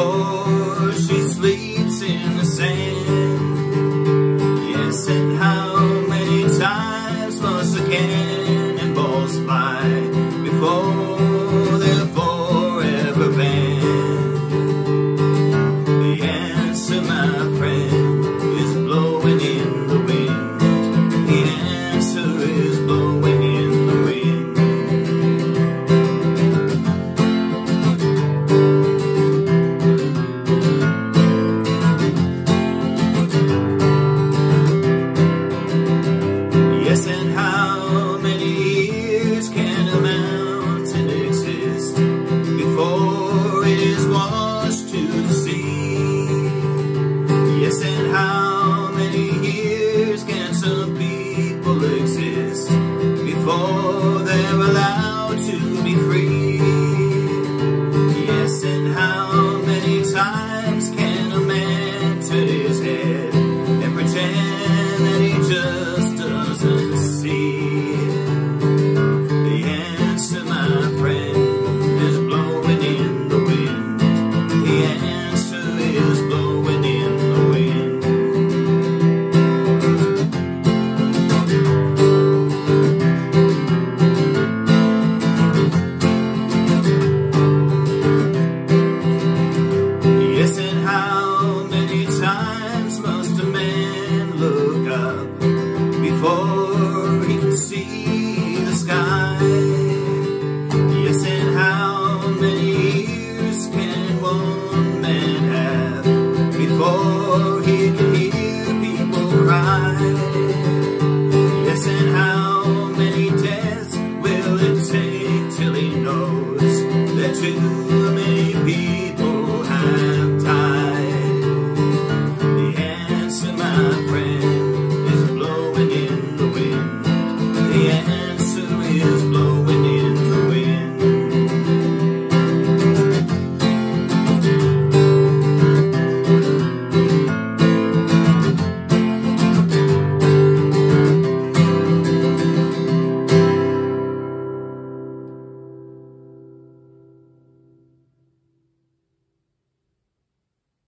Oh. to maybe.